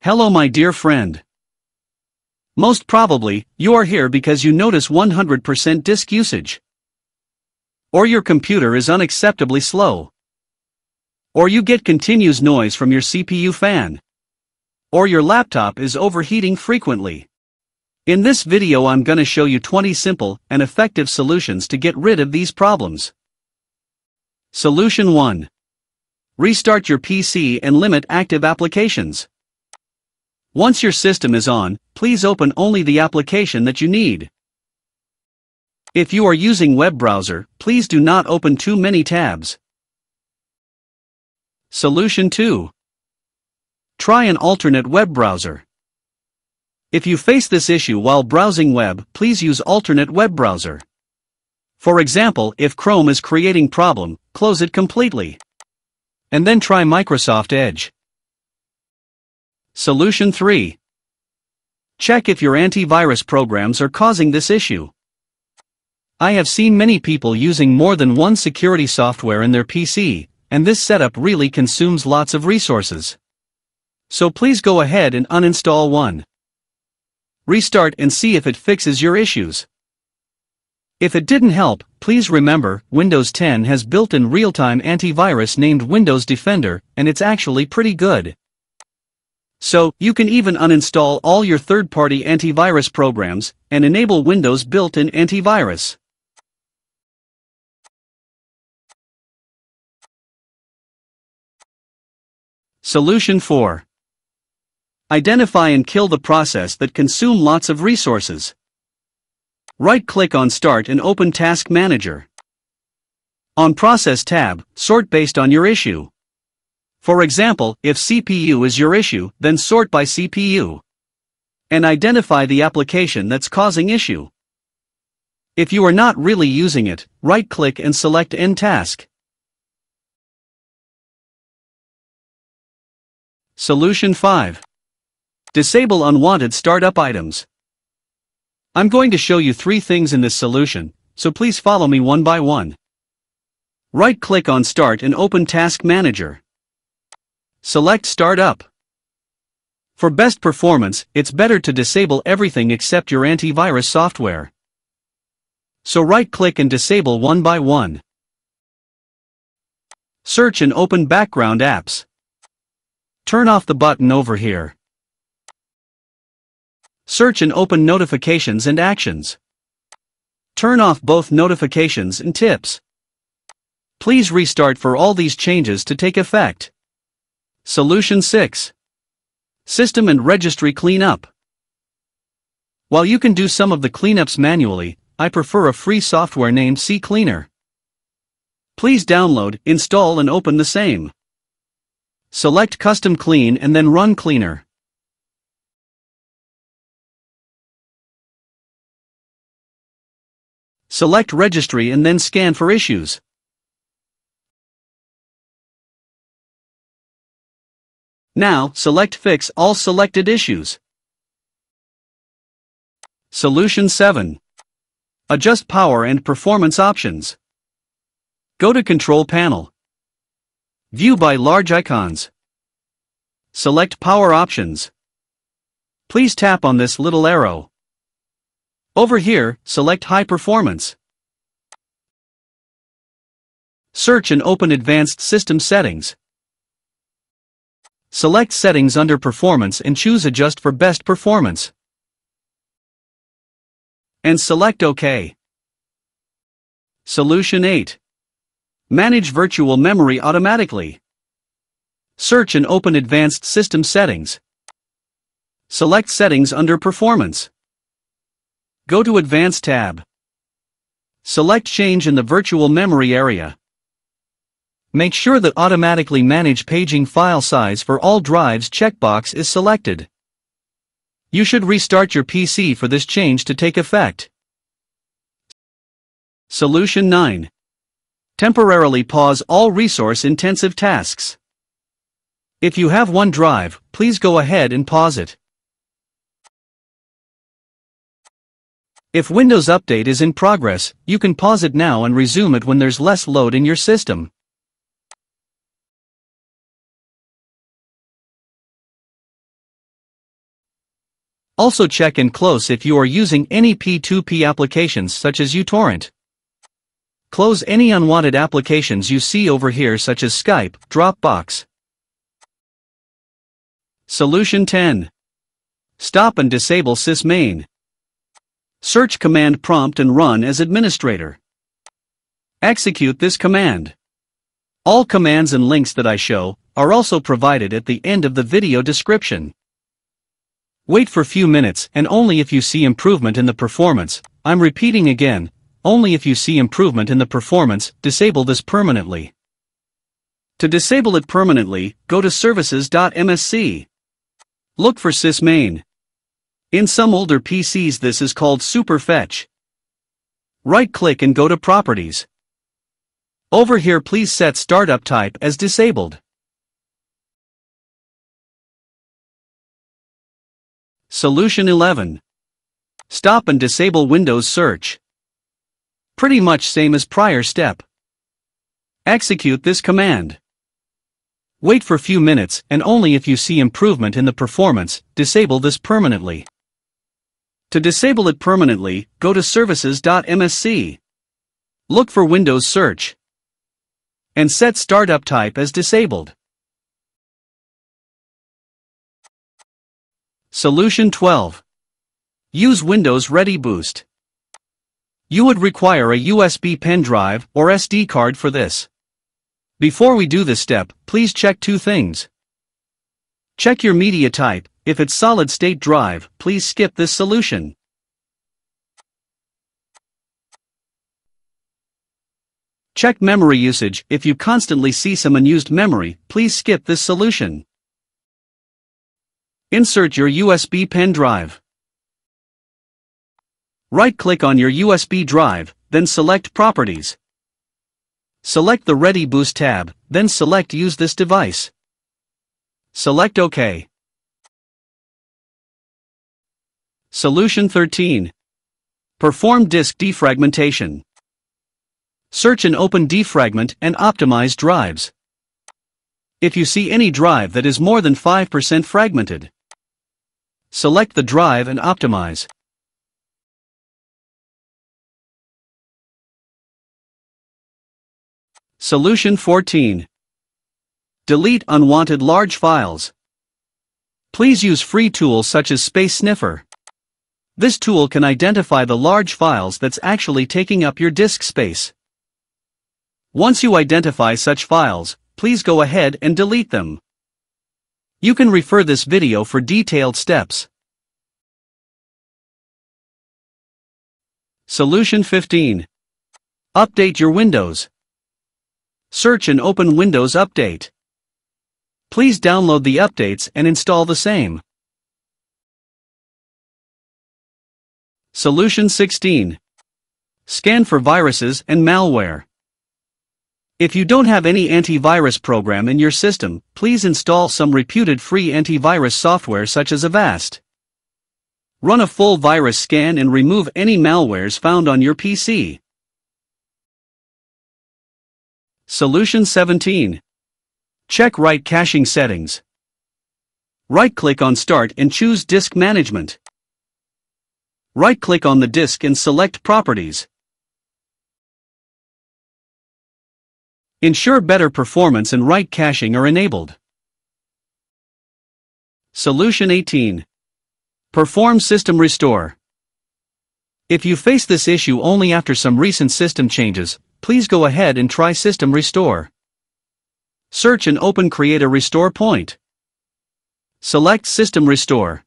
Hello my dear friend. Most probably, you are here because you notice 100% disk usage. Or your computer is unacceptably slow. Or you get continuous noise from your CPU fan. Or your laptop is overheating frequently. In this video I'm gonna show you 20 simple and effective solutions to get rid of these problems. Solution 1. Restart your PC and limit active applications. Once your system is on, please open only the application that you need. If you are using web browser, please do not open too many tabs. Solution 2. Try an alternate web browser. If you face this issue while browsing web, please use alternate web browser. For example, if Chrome is creating problem, close it completely. And then try Microsoft Edge. Solution 3. Check if your antivirus programs are causing this issue. I have seen many people using more than one security software in their PC, and this setup really consumes lots of resources. So please go ahead and uninstall one. Restart and see if it fixes your issues. If it didn't help, please remember, Windows 10 has built-in real-time antivirus named Windows Defender, and it's actually pretty good. So, you can even uninstall all your third-party antivirus programs, and enable Windows built-in antivirus. Solution 4. Identify and kill the process that consume lots of resources. Right-click on Start and open Task Manager. On Process tab, sort based on your issue. For example, if CPU is your issue, then sort by CPU. And identify the application that's causing issue. If you are not really using it, right-click and select End Task. Solution 5. Disable unwanted startup items. I'm going to show you three things in this solution, so please follow me one by one. Right-click on Start and open Task Manager. Select Startup. For best performance, it's better to disable everything except your antivirus software. So right-click and disable one by one. Search and open background apps. Turn off the button over here. Search and open notifications and actions. Turn off both notifications and tips. Please restart for all these changes to take effect. Solution 6. System and Registry Cleanup. While you can do some of the cleanups manually, I prefer a free software named CCleaner. Please download, install and open the same. Select Custom Clean and then Run Cleaner. Select Registry and then scan for issues. Now, select Fix all selected issues. Solution 7. Adjust power and performance options. Go to Control Panel. View by large icons. Select Power Options. Please tap on this little arrow. Over here, select High Performance. Search and open Advanced System Settings. Select Settings under Performance and choose Adjust for Best Performance. And select OK. Solution 8. Manage virtual memory automatically. Search and open Advanced System Settings. Select Settings under Performance. Go to Advanced tab. Select Change in the virtual memory area. Make sure that Automatically Manage Paging File Size for all drives checkbox is selected. You should restart your PC for this change to take effect. Solution 9. Temporarily pause all resource-intensive tasks. If you have OneDrive, please go ahead and pause it. If Windows Update is in progress, you can pause it now and resume it when there's less load in your system. Also check in close if you are using any P2P applications such as uTorrent. Close any unwanted applications you see over here such as Skype, Dropbox. Solution 10. Stop and disable sysmain. Search command prompt and run as administrator. Execute this command. All commands and links that I show are also provided at the end of the video description. Wait for few minutes and only if you see improvement in the performance, I'm repeating again, only if you see improvement in the performance, disable this permanently. To disable it permanently, go to services.msc. Look for sysmain. In some older PCs this is called superfetch. Right-click and go to Properties. Over here please set Startup Type as Disabled. Solution 11. Stop and disable Windows Search. Pretty much same as prior step. Execute this command. Wait for few minutes and only if you see improvement in the performance, disable this permanently. To disable it permanently, go to services.msc. Look for Windows Search. And set Startup Type as disabled. Solution 12. Use Windows Ready Boost. You would require a USB pen drive or SD card for this. Before we do this step, please check two things. Check your media type, if it's solid state drive, please skip this solution. Check memory usage, if you constantly see some unused memory, please skip this solution. Insert your USB pen drive. Right-click on your USB drive, then select Properties. Select the Ready Boost tab, then select Use this device. Select OK. Solution 13. Perform disk defragmentation. Search and open defragment and optimize drives. If you see any drive that is more than 5% fragmented, select the drive and optimize. Solution 14. Delete unwanted large files. Please use free tools such as Space Sniffer. This tool can identify the large files that's actually taking up your disk space. Once you identify such files, please go ahead and delete them. You can refer this video for detailed steps. Solution 15. Update your Windows. Search and open Windows Update. Please download the updates and install the same. Solution 16. Scan for viruses and malware. If you don't have any antivirus program in your system, please install some reputed free antivirus software such as Avast. Run a full virus scan and remove any malwares found on your PC. Solution 17. Check write caching settings. Right-click on Start and choose Disk Management. Right-click on the disk and select Properties. Ensure better performance and write caching are enabled. Solution 18. Perform System Restore. If you face this issue only after some recent system changes, please go ahead and try System Restore. Search and open Create a Restore Point. Select System Restore.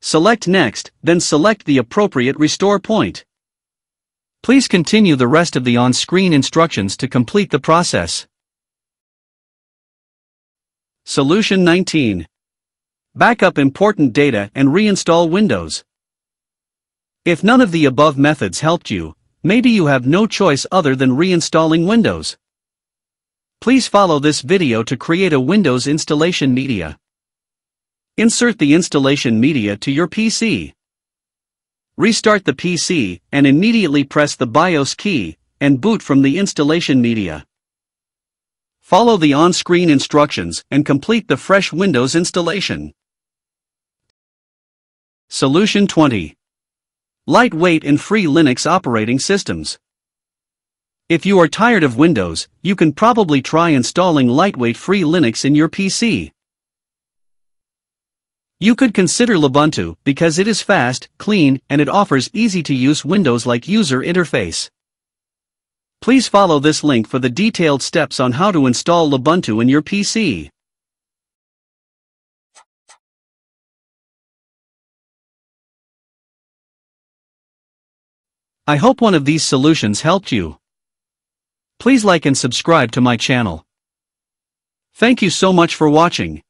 Select Next, then select the appropriate restore point. Please continue the rest of the on-screen instructions to complete the process. Solution 19. Backup important data and reinstall Windows. If none of the above methods helped you, maybe you have no choice other than reinstalling Windows. Please follow this video to create a Windows installation media. Insert the installation media to your PC. Restart the PC and immediately press the BIOS key and boot from the installation media. Follow the on-screen instructions and complete the fresh Windows installation. Solution 20. Lightweight and free Linux operating systems. If you are tired of Windows, you can probably try installing lightweight free Linux in your PC. You could consider Lubuntu because it is fast, clean, and it offers easy to use Windows-like user interface. Please follow this link for the detailed steps on how to install Lubuntu in your PC. I hope one of these solutions helped you. Please like and subscribe to my channel. Thank you so much for watching.